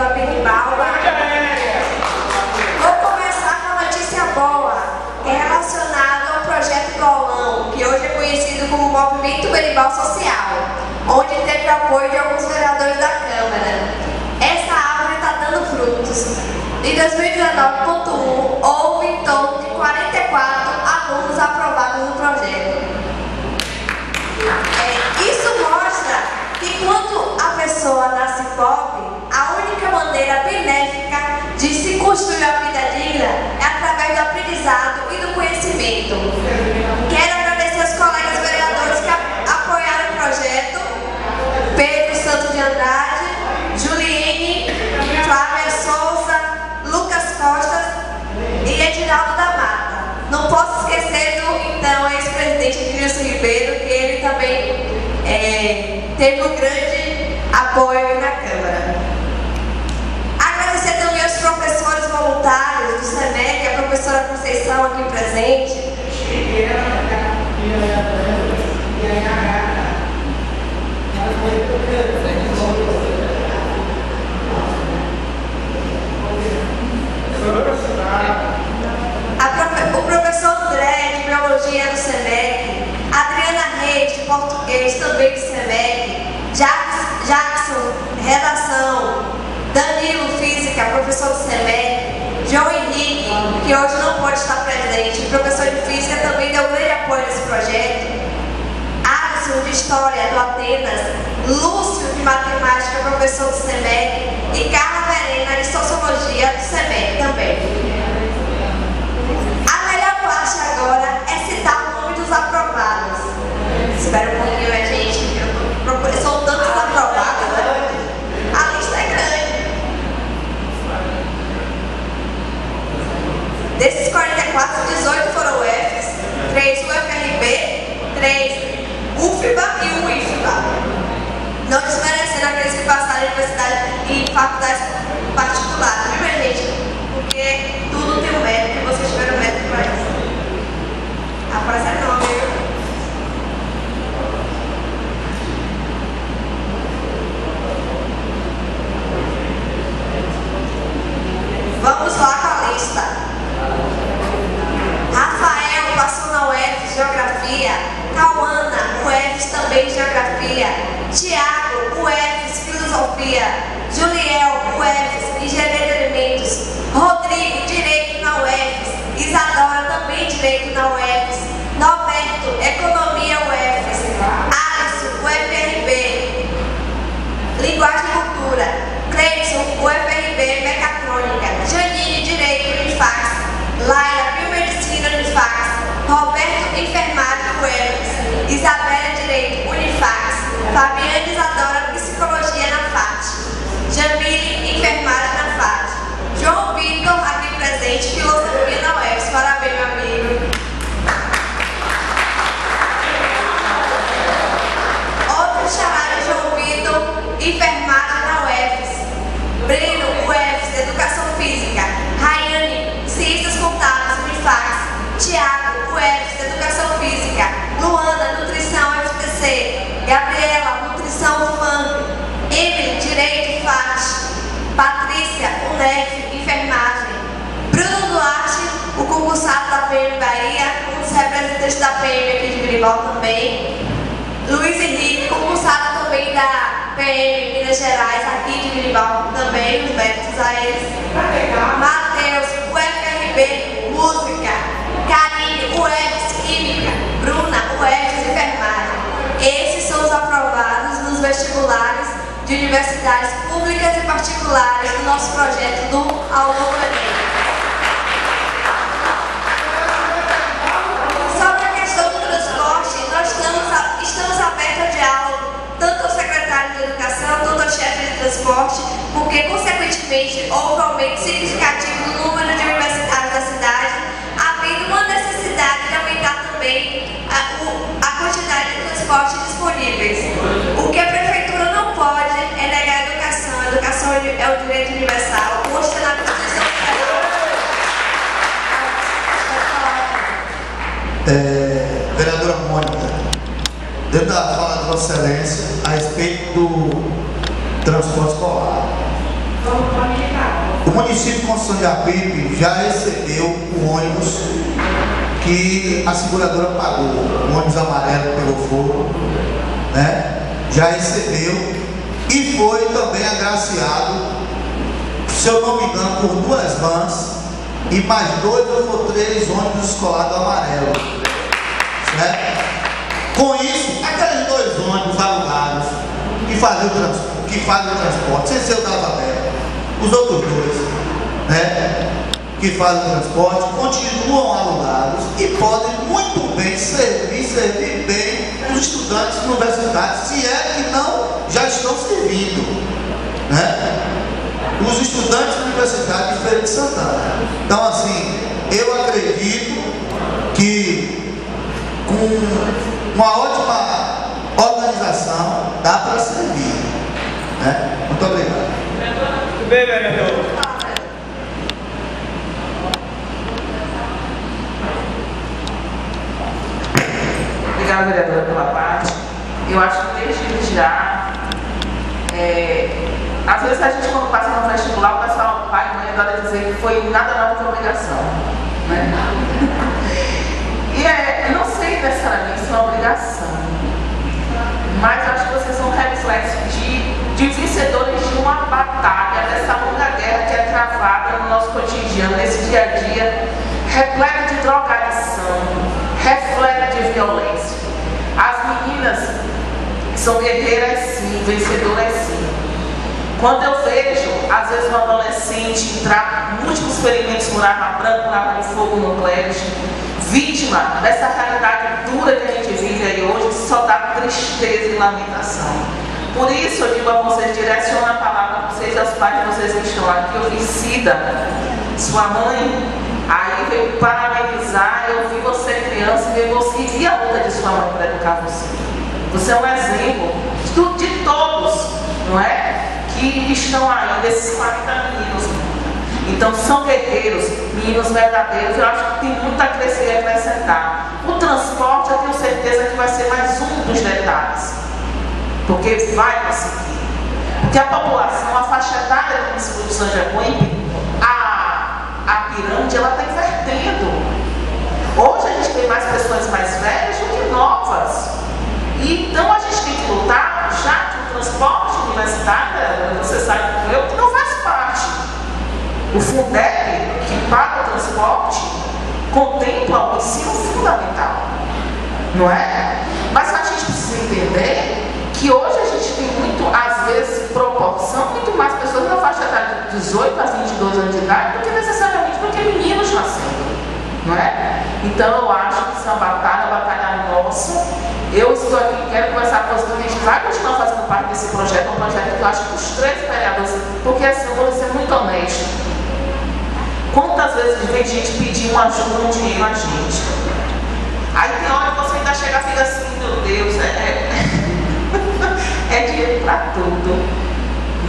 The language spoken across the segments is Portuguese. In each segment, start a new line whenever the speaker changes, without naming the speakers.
do Abimbalba. Vou começar com a notícia boa, é relacionada ao projeto Golão, que hoje é conhecido como Movimento Berimbau Social, onde teve apoio de alguns vereadores da Câmara. Essa árvore está dando frutos. Em 2019.1, houve em torno de 44 alunos aprovados no projeto. É, isso mostra que quando a pessoa nasce pobre, a única maneira benéfica construir a vida digna é através do aprendizado e do conhecimento. Quero agradecer aos colegas vereadores que apoiaram o projeto, Pedro Santos de Andrade, Juliene, Flávia Souza, Lucas Costa e Edinaldo da Mata. Não posso esquecer do então ex-presidente Nilson Ribeiro, que ele também é, teve um grande apoio na Câmara. Agradecer também aos professores voluntários do SEMEC, a professora Conceição aqui presente. O professor André, de Biologia do SEMEC, Adriana Reis, de Português, também do SEMEC, Jax- Jackson, Redação, Danilo, Física, professor do SEMEC, João que hoje não pode estar presente, professor de Física, também deu grande apoio nesse projeto, Alisson, de História, do Atenas, Lúcio, de Matemática, professor do SEMEC, e Carla Verena, de Sociologia, do SEMEC também. A melhor parte agora é citar o nome dos aprovados. Espera um pouquinho, é, gente. Eu procurei, são tantos aprovados, né? A lista é grande. Desses 44, 18 foram UFs, 3 UFRB, 3 UFBA e 1 IFBA. Não desmerecendo aqueles que passaram em universidade e faculdades particulares, viu, minha gente? Porque tudo tem um método e vocês tiveram um método para isso. Aparece não, viu? Vamos lá com a lista. Rafael passou na UF Geografia. Cauana, UF também Geografia. Tiago, UF Juliel, UF Engenharia de Alimentos. Rodrigo, Direito na UF. Isadora, também Direito na UF. Norberto, Economia UF. Alisson, UFRB. Linguagem e Cultura. Cleison, UFRB, Mecatrônica. Gabriela, Nutrição FAM. Emily, Direito, FAT. Patrícia, UNEF, Enfermagem. Bruno Duarte, o concursado da PM Bahia, um dos representantes da PM aqui de Gribal também. Luiz Henrique, concursado também da PM Minas Gerais, aqui de Gribal também, os méritos a eles. Matheus, UFRB, Música. Karine, UFS, Química. Bruna, UFS, Enfermagem. Esses são os aprovados nos vestibulares de universidades públicas e particulares do nosso projeto do do Enem. Sobre a questão do transporte, nós estamos, a- estamos abertos a diálogo, tanto ao secretário de Educação, tanto ao chefe de transporte, porque, consequentemente, houve aumento
dentro da fala de Vossa Excelência a respeito do transporte escolar. O município de Construção de Apipe já recebeu o ônibus que a seguradora pagou, o ônibus amarelo pelo fogo, né? Já recebeu e foi também agraciado, se eu não me engano, por duas vans e mais dois ou três ônibus escolares amarelos. Certo? Com isso, aqueles dois ônibus alugados que fazem o, trans, que fazem o transporte, sem ser o Américas, os outros dois, né? Que fazem o transporte, continuam alugados e podem muito bem servir, servir bem os estudantes universitários, se é que não já estão servindo. Né? Os estudantes universitários de Feira de Santana. Então assim, eu acredito que com uma ótima organização dá para servir. Né? Muito obrigado.
Muito bem, vereador.
Obrigada, vereadora, pela parte. Eu acho que desde já, é, às vezes a gente quando passa no vestibular, o pessoal, pai e mãe, adora dizer que foi nada mais que obrigação. Né? Necessariamente é uma obrigação, mas acho que vocês são reflexo de, de vencedores de uma batalha, dessa longa guerra que é travada no nosso cotidiano, nesse dia a dia, repleto de drogadição, repleto de violência. As meninas são guerreiras sim, vencedoras sim. Quando eu vejo, às vezes, um adolescente entrar múltiplos ferimentos por arma branca, arma de fogo no colégio, vítima dessa realidade dura que a gente vive aí hoje, só dá tristeza e lamentação. Por isso eu digo a vocês, direciona a palavra a vocês e aos pais de vocês que estão aqui, eu vi Cida, sua mãe, aí veio parabenizar, eu vi você criança e você vi a luta de sua mãe para educar você. Você é um exemplo de, de todos, não é? Que estão aí, desses 40 meninos então são guerreiros, meninos verdadeiros. Eu acho que tem muito a crescer e acrescentar. O transporte, eu tenho certeza que vai ser mais um dos detalhes. Porque vai conseguir. Porque a população, a faixa etária do município de São Jacuípe, a, a pirâmide, ela está invertendo. Hoje a gente tem mais pessoas mais velhas do que novas. E, então a gente tem que lutar, já que o transporte universitário, você sabe eu, que não o Fundeb, que paga o transporte, contempla o ensino fundamental. Não é? Mas a gente precisa entender que hoje a gente tem muito, às vezes, proporção, muito mais pessoas na faixa etária de 18 a 22 anos de idade do que necessariamente do que meninos nascendo. Não é? Então eu acho que isso é uma batalha, uma batalha nossa. Eu estou aqui, quero conversar com a gente vai continuar fazendo parte desse projeto, um projeto que eu acho que os três vereadores, porque assim, eu vou ser muito honesto. Quantas vezes vem gente pedir uma ajuda, um dinheiro a gente? Aí tem hora que você ainda chega e fica assim, meu Deus, é, é, é dinheiro para tudo.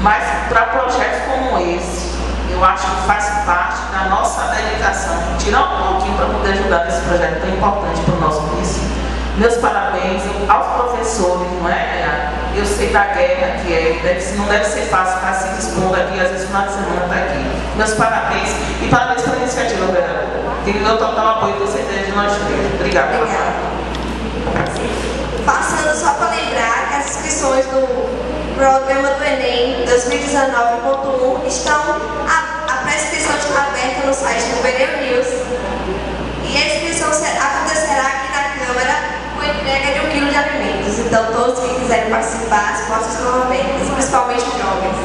Mas para projetos como esse, eu acho que faz parte da nossa dedicação, tirar um pouquinho para poder ajudar nesse projeto tão importante para o nosso município. Meus parabéns aos professores, não é? Eu sei da guerra que é, deve, não deve ser fácil estar se dispondo aqui, às vezes final de semana está aqui. Meus parabéns e parabéns pela iniciativa, vereador. Tem meu total apoio, tenho certeza de nós três. Obrigada.
Obrigada. Passando só para lembrar que as inscrições do programa do Enem 2019.1 estão, a, a pré-inscrição está aberta no site do Vereu News. E a inscrição acontecerá aqui na Câmara com entrega de um quilo de alimentos. Então, todos que quiserem participar, estão abertas, principalmente jovens.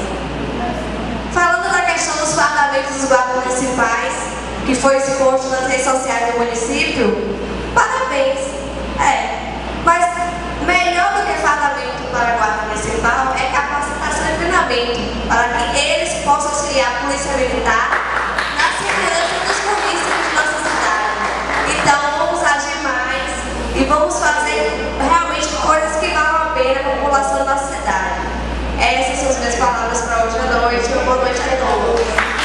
Falando da questão dos fardamentos dos guardas municipais, que foi exposto nas redes sociais do município, parabéns. É, mas melhor do que fardamento para a guarda municipal é capacitação e treinamento, para que eles possam auxiliar a polícia militar Essas são as minhas palavras para hoje à noite. Boa noite a todos.